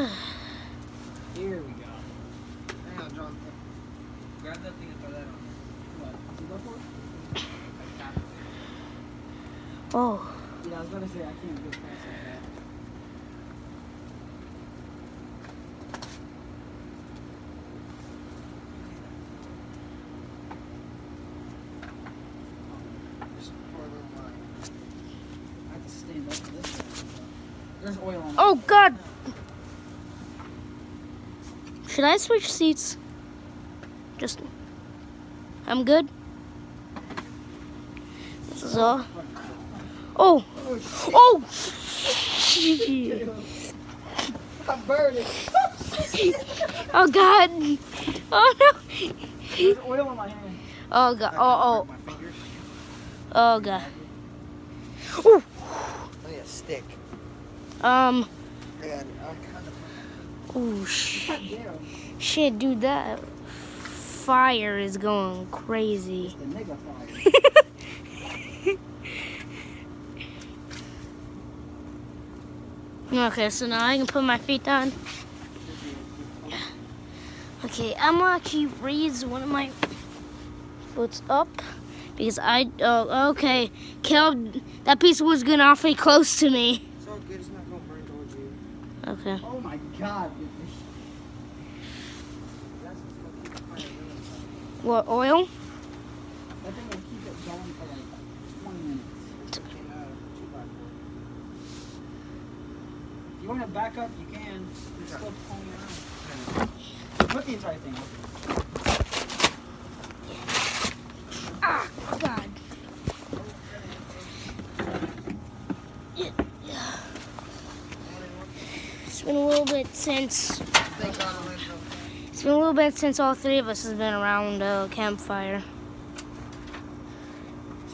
Here we go. Hang on, John. Grab that thing and throw that on. What? Is it go for it? Oh, Yeah, I was gonna say I can't get past like that. Just pour a little wine. I have to stand up for this. one. There's oil on. oh God. Should I switch seats? Just, I'm good. This is all. Oh, oh. I'm burning. Oh God. Oh no. There's oil on my hand. Oh God. Oh oh. Oh God. Ooh. I need a stick. Um. And I'm kind of. Oh sh shit, dude. That fire is going crazy. The nigga fire. Okay, so now I can put my feet down. Okay, I'm gonna actually raise one of my foots up because I. Oh, okay. Caleb, that piece was getting awfully close to me. It's all good. It's not gonna burn towards you. Okay. Oh my god. dude. That's what's gonna keep the fire going. What oil? That thing will keep it going for like 20 minutes. It's uh, two by four. If you want to back up, you can. It's still pulling around. Put the entire thing up. Ah, God. It's been a little bit since. It's been a little bit since all three of us has been around a campfire.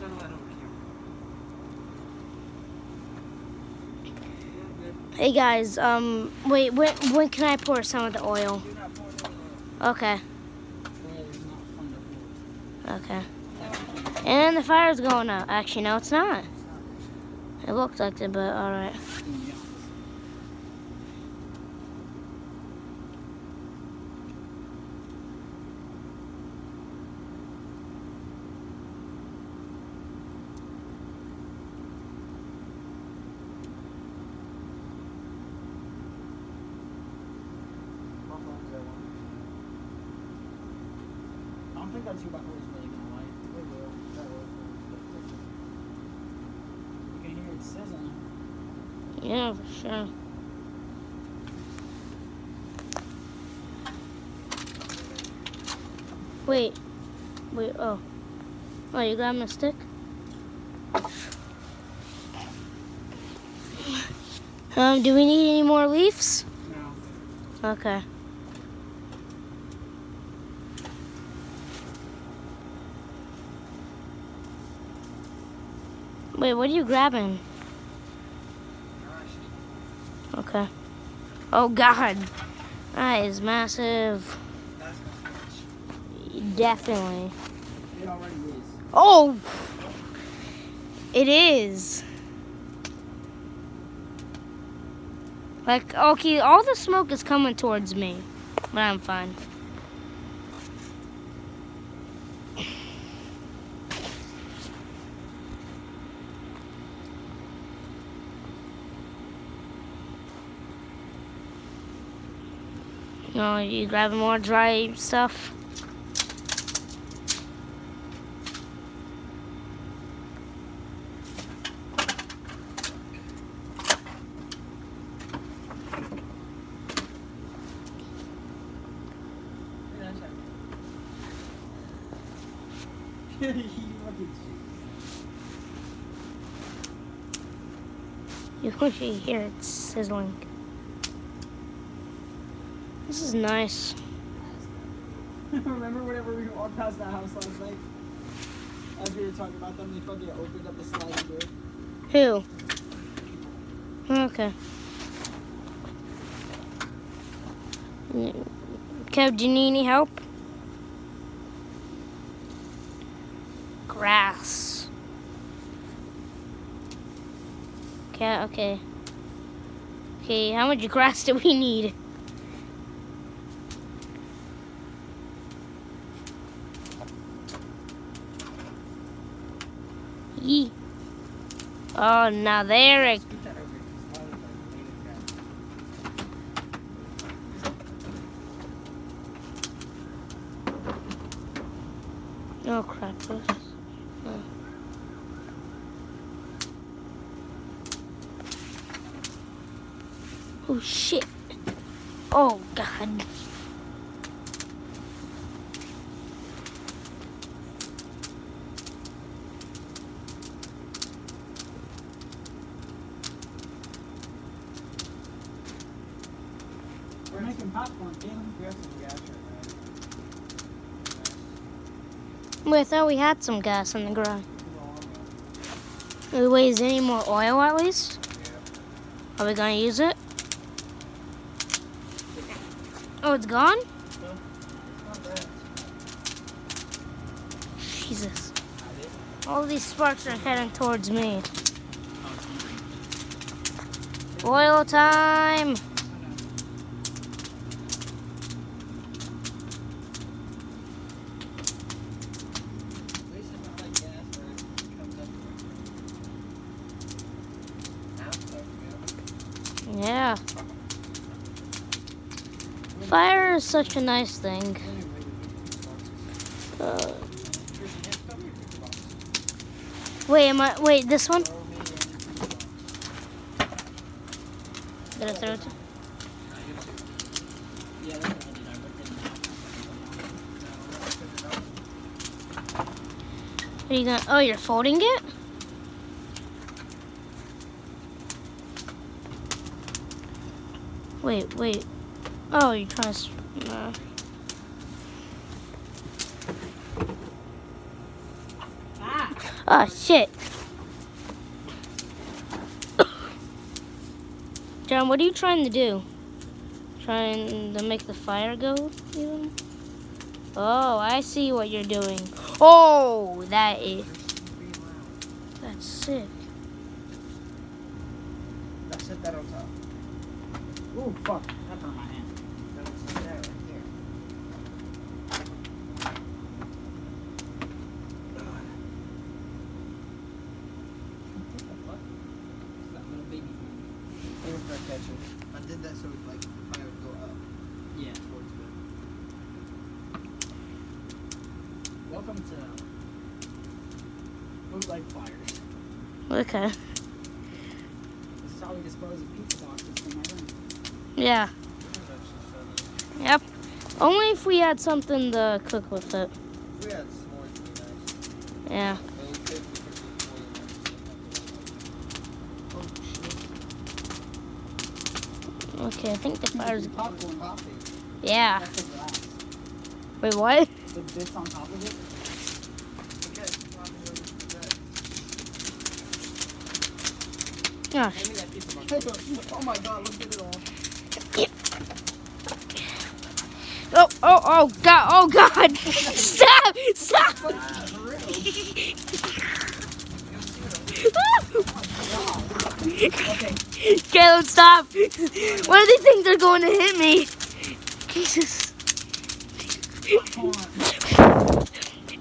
over here. Hey guys, um, wait, when when can I pour some of the oil? Okay, okay. And the fire's going out. Actually, no, it's not. It looked like it, but all right. Doing the opposite. How long is that one? I don't think that 2 by 4 is really gonna light. It will. That will. You can hear it sizzling. Yeah, for sure. Wait, wait. Oh, oh, you grabbing a stick? Um, do we need any more leaves? No. Okay. Wait, what are you grabbing? Okay. Oh God, that is massive. Definitely. It. Oh, it is. Like, okay, all the smoke is coming towards me, but I'm fine. No, you grab more dry stuff? You. You can actually hear it sizzling. This is nice. Remember whenever we walked past that house last night? As we were talking about them, they fucking opened up the sliding door. Who? Okay. Kev, do you need any help? Grass. Okay, okay. Okay, how much grass do we need? Oh, now there it Oh crap. oh. Oh shit. Oh god. We thought we had some gas in the garage. Wait, is any more oil at least? Yeah. Are we gonna use it? Oh, it's gone? Not bad. Jesus. All these sparks are heading towards me. Oil time! At least it's not like gas where it comes up. Now it's starting to go. Yeah. Fire is such a nice thing. Uh, wait, am I? Wait, this one? Did I throw it? Are you gonna? Oh, you're folding it? Wait, wait. Oh, you're trying to. s- Uh, Ah! oh shit. John, what are you trying to do? Trying to make the fire go even? Oh, I see what you're doing. Oh, that is that's sick. Let's set that on top. Ooh, fuck. That hurt my hand. Then let's set right here. What the fuck? Is that little baby air fry catcher? I did that so it like the fire would go up. Yeah. Towards the. Welcome to bootleg fires. Okay. This is how we dispose of pizza boxes from my room. Yeah. Yep. Only if we had something to cook with it. Yeah. Okay, I think the fire's. Coffee. Yeah. Wait, what? The bits on top of it. Box. Oh my god, look at it all. Oh, oh, God, oh, God. Stop, stop. Caleb, stop. What do they think they're going to hit me? Jesus.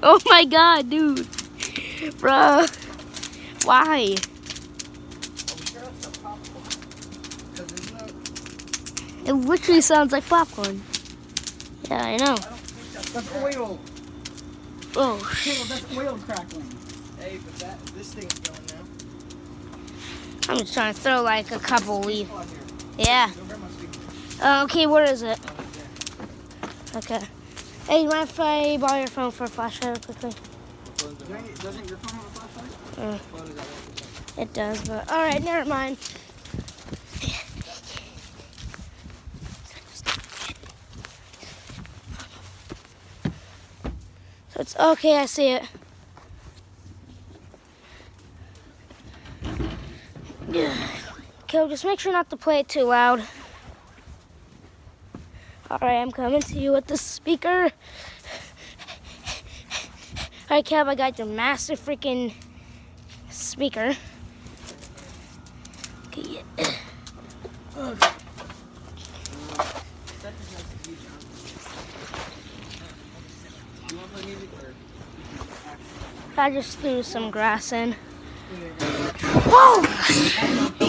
Oh my god, dude. Bruh. Why? Are. It literally sounds like popcorn. Yeah, I know. I that's. That's oil. Oh, Caleb, that's oil crackling. Hey, but that this thing's going now. I'm just trying to throw like a couple leaves. Oh. Yeah. Go grab my speaker. Uh, okay, where is it? Oh, right there. Okay. Hey, you mind if I borrow your phone for a flashlight quickly? Doesn't doesn't your phone have a flashlight? Uh, Phone is at 1%. it does, but alright, never mind. It's okay, I see it. Okay, just make sure not to play it too loud. Alright, I'm coming to you with the speaker. Alright, Kev, I got your massive freaking speaker. Okay, yeah. That is nice of you, John. You want to play music or? you can actually- I just threw some grass in. Whoa!